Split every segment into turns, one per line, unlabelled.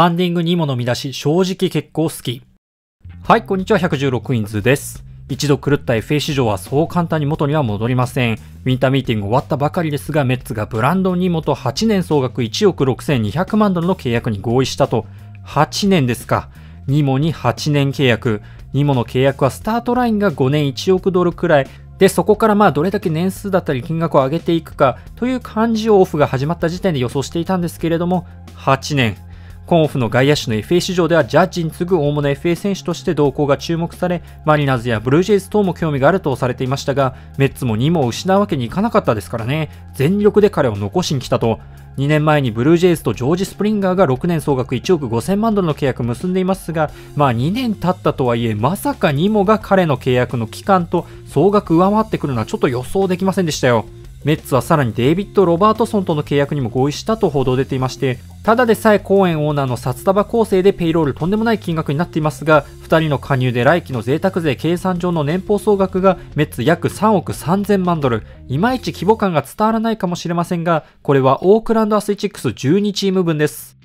パンディングにもの見出し、正直結構好き。はい、こんにちは、116インズです。一度狂った FA 市場はそう簡単に元には戻りません。ウィンターミーティング終わったばかりですが、メッツがブランドン・ニモと8年総額1億6200万ドルの契約に合意したと。8年ですか。ニモに8年契約。ニモの契約はスタートラインが5年1億ドルくらい。で、そこからまあどれだけ年数だったり金額を上げていくかという感じをオフが始まった時点で予想していたんですけれども、8年。今オフの外野手の FA 市場ではジャッジに次ぐ大物 FA 選手として動向が注目され、マリナーズやブルージェイズ等も興味があるとされていましたが、メッツも2も失うわけにいかなかったですからね、全力で彼を残しに来たと。2年前にブルージェイズとジョージ・スプリンガーが6年総額1億5000万ドルの契約を結んでいますが、まあ2年経ったとはいえ、まさかニモが彼の契約の期間と総額上回ってくるのはちょっと予想できませんでしたよ。メッツはさらにデイビッド・ロバートソンとの契約にも合意したと報道出ていまして、ただでさえコーエンオーナーの札束攻勢でペイロールとんでもない金額になっていますが、2人の加入で来季の贅沢税計算上の年俸総額がメッツ約3億3000万ドル。いまいち規模感が伝わらないかもしれませんが、これはオークランドアスレチックス12チーム分です。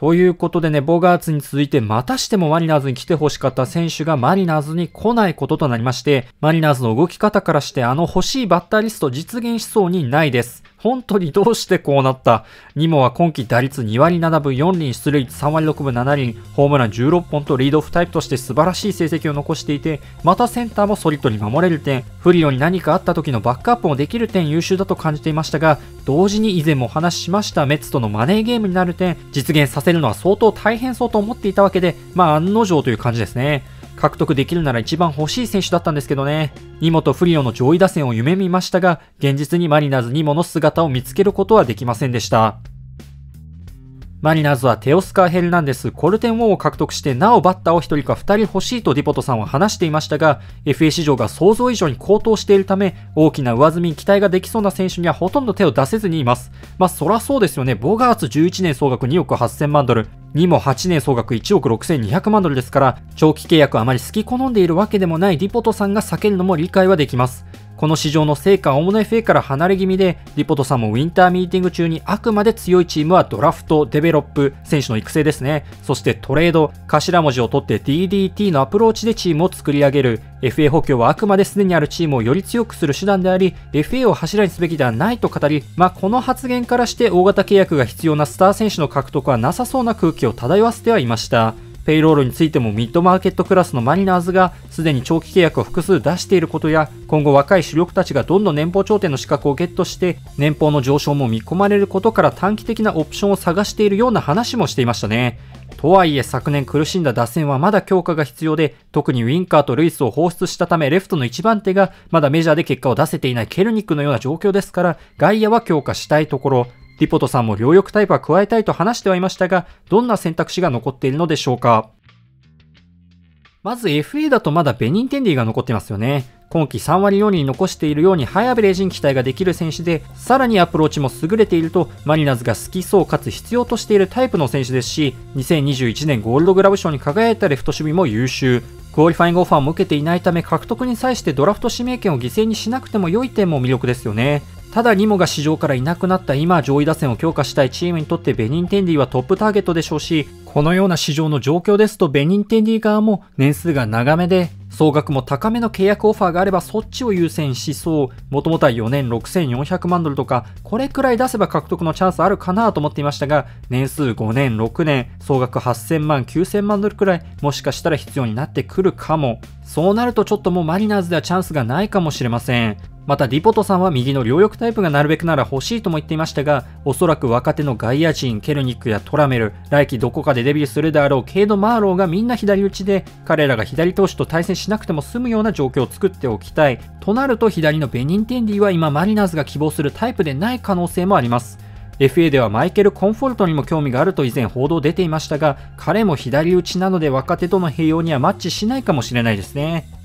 ということでね、ボガーツに続いてまたしてもマリナーズに来て欲しかった選手がマリナーズに来ないこととなりまして、マリナーズの動き方からしてあの欲しいバッターリスト実現しそうにないです。本当にどうしてこうなったニモは今季打率2割7分4厘出塁3割6分7厘ホームラン16本とリードオフタイプとして素晴らしい成績を残していてまたセンターもソリッドに守れる点フリオに何かあった時のバックアップもできる点優秀だと感じていましたが同時に以前もお話ししましたメッツとのマネーゲームになる点実現させるのは相当大変そうと思っていたわけでまあ案の定という感じですね。獲得できるなら一番欲しい選手だったんですけどね。ニモとフリオの上位打線を夢見ましたが、現実にマリナーズニモの姿を見つけることはできませんでした。マリナーズはテオスカー・ヘルナンデス、コルテン・ウォンを獲得して、なおバッターを1人か2人欲しいとディポトさんは話していましたが、FA 市場が想像以上に高騰しているため、大きな上積みに期待ができそうな選手にはほとんど手を出せずにいます。まあ、そらそうですよね。ボガーツ11年総額2億8000万ドル、ニモ8年総額1億6200万ドルですから、長期契約あまり好き好んでいるわけでもないディポトさんが避けるのも理解はできます。この市場のせいか大物 FA から離れ気味で、ディポトさんもウィンターミーティング中にあくまで強いチームはドラフト、 develop、選手の育成ですね。そしてトレード、頭文字を取って DDT のアプローチでチームを作り上げる。FA 補強はあくまですでにあるチームをより強くする手段であり、FA を柱にすべきではないと語り、まあ、この発言からして大型契約が必要なスター選手の獲得はなさそうな空気を漂わせてはいました。ペイロールについてもミッドマーケットクラスのマリナーズがすでに長期契約を複数出していることや今後若い主力たちがどんどん年俸頂点の資格をゲットして年俸の上昇も見込まれることから短期的なオプションを探しているような話もしていましたね。とはいえ昨年苦しんだ打線はまだ強化が必要で特にウィンカーとルイスを放出したためレフトの1番手がまだメジャーで結果を出せていないケルニックのような状況ですから外野は強化したいところディポトさんも両翼タイプは加えたいと話してはいましたが、どんな選択肢が残っているのでしょうか？まず FA だとまだベニンテンディが残ってますよね。今季3割4厘残しているようにハイアベレージに期待ができる選手で、さらにアプローチも優れていると、マリナーズが好きそうかつ必要としているタイプの選手ですし、2021年ゴールドグラブ賞に輝いたレフト守備も優秀。クオリファイングオファーも受けていないため獲得に際してドラフト指名権を犠牲にしなくても良い点も魅力ですよね。ただニモが市場からいなくなった今上位打線を強化したいチームにとってベニンテンディはトップターゲットでしょうしこのような市場の状況ですとベニンテンディ側も年数が長めで総額も高めの契約オファーがあればそっちを優先しそう。もともとは4年6400万ドルとか、これくらい出せば獲得のチャンスあるかなと思っていましたが、年数5年、6年、総額8000万、9000万ドルくらい、もしかしたら必要になってくるかも。そうなるとちょっともうマリナーズではチャンスがないかもしれません。またディポトさんは右の両翼タイプがなるべくなら欲しいとも言っていましたが、おそらく若手の外野陣、ケルニックやトラメル、来季どこかでデビューするであろうケイド・マーローがみんな左打ちで、彼らが左投手と対戦しなくても済むような状況を作っておきたい。となると左のベニンテンディは今マリナーズが希望するタイプでない可能性もあります。FA ではマイケル・コンフォルトにも興味があると以前報道出ていましたが、彼も左打ちなので若手との併用にはマッチしないかもしれないですね。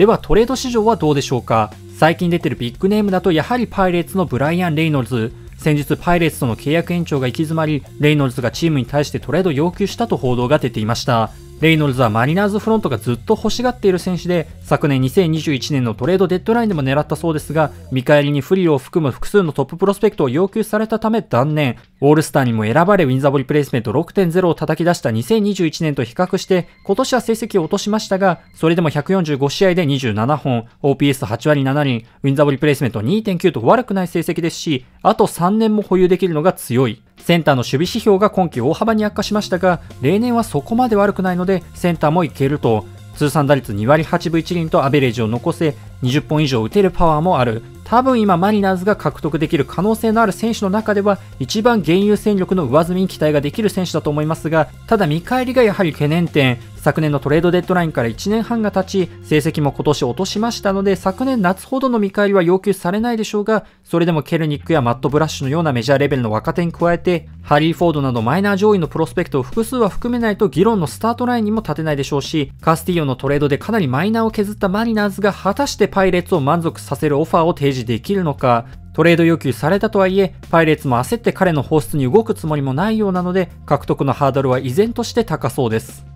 ではトレード市場はどうでしょうか？最近出てるビッグネームだとやはりパイレーツのブライアン・レイノルズ。先日パイレーツとの契約延長が行き詰まりレイノルズがチームに対してトレード要求したと報道が出ていました。レイノルズはマリナーズフロントがずっと欲しがっている選手で、昨年2021年のトレードデッドラインでも狙ったそうですが、見返りにフリオを含む複数のトッププロスペクトを要求されたため断念。オールスターにも選ばれ Wins Above Replacement 6.0を叩き出した2021年と比較して今年は成績を落としましたが、それでも145試合で27本、OPS8 割7厘、 Wins Above Replacement 2.9と悪くない成績ですし、あと3年も保有できるのが強い。センターの守備指標が今季大幅に悪化しましたが、例年はそこまで悪くないので、センターもいけると、通算打率2割8分1厘とアベレージを残せ、20本以上打てるパワーもある。多分今マリナーズが獲得できる可能性のある選手の中では一番現有戦力の上積みに期待ができる選手だと思いますが、ただ見返りがやはり懸念点、昨年のトレードデッドラインから1年半が経ち、成績も今年落としましたので、昨年夏ほどの見返りは要求されないでしょうが、それでもケルニックやマット・ブラッシュのようなメジャーレベルの若手に加えて、ハリー・フォードなどマイナー上位のプロスペクトを複数は含めないと議論のスタートラインにも立てないでしょうし、カスティーヨのトレードでかなりマイナーを削ったマリナーズが果たしてパイレーツを満足させるオファーを提示できるのか、トレード要求されたとはいえ、パイレーツも焦って彼の放出に動くつもりもないようなので、獲得のハードルは依然として高そうです。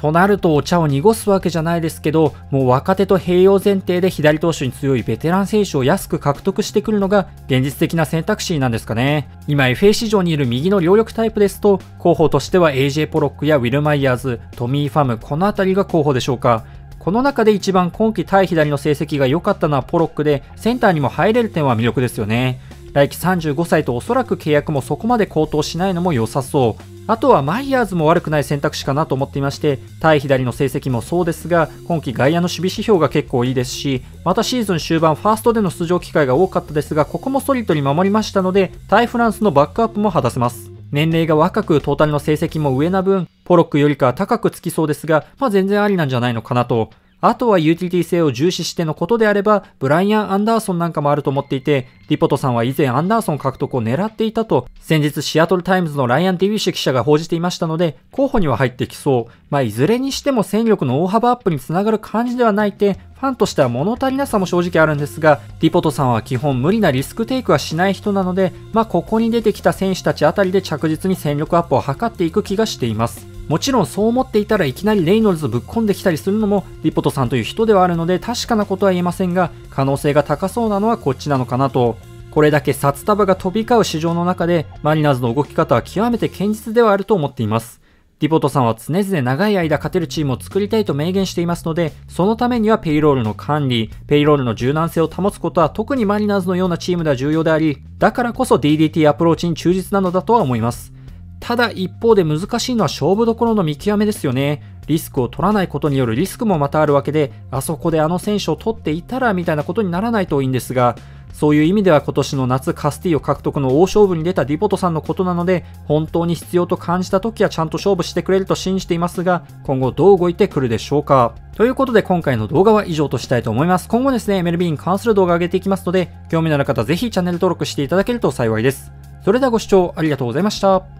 となるとお茶を濁すわけじゃないですけど、もう若手と併用前提で左投手に強いベテラン選手を安く獲得してくるのが現実的な選択肢なんですかね。今 FA 市場にいる右の両力タイプですと、候補としては AJ ポロックやウィル・マイヤーズ、トミー・ファム、この辺りが候補でしょうか。この中で一番今季対左の成績が良かったのはポロックで、センターにも入れる点は魅力ですよね。来季35歳とおそらく契約もそこまで高騰しないのも良さそう。あとはマイヤーズも悪くない選択肢かなと思っていまして、対左の成績もそうですが、今季外野の守備指標が結構いいですし、またシーズン終盤ファーストでの出場機会が多かったですが、ここもソリッドに守りましたので、対フランスのバックアップも果たせます。年齢が若くトータルの成績も上な分、ポロックよりかは高くつきそうですが、まあ全然ありなんじゃないのかなと。あとはユーティリティ性を重視してのことであれば、ブライアン・アンダーソンなんかもあると思っていて、ディポトさんは以前アンダーソン獲得を狙っていたと、先日シアトルタイムズのライアン・ディビッシュ記者が報じていましたので、候補には入ってきそう。まあ、いずれにしても戦力の大幅アップにつながる感じではないって、ファンとしては物足りなさも正直あるんですが、ディポトさんは基本無理なリスクテイクはしない人なので、まあ、ここに出てきた選手たちあたりで着実に戦力アップを図っていく気がしています。もちろんそう思っていたらいきなりレイノルズぶっ込んできたりするのもディポトさんという人ではあるので確かなことは言えませんが可能性が高そうなのはこっちなのかなとこれだけ札束が飛び交う市場の中でマリナーズの動き方は極めて堅実ではあると思っていますディポトさんは常々長い間勝てるチームを作りたいと明言していますので、そのためにはペイロールの管理、ペイロールの柔軟性を保つことは特にマリナーズのようなチームでは重要であり、だからこそ DDT アプローチに忠実なのだとは思います。ただ一方で難しいのは勝負どころの見極めですよね。リスクを取らないことによるリスクもまたあるわけで、あそこであの選手を取っていたらみたいなことにならないといいんですが、そういう意味では今年の夏カスティを獲得の大勝負に出たディポトさんのことなので、本当に必要と感じた時はちゃんと勝負してくれると信じていますが、今後どう動いてくるでしょうか。ということで今回の動画は以上としたいと思います。今後ですね、MLB に関する動画を上げていきますので、興味のある方ぜひチャンネル登録していただけると幸いです。それではご視聴ありがとうございました。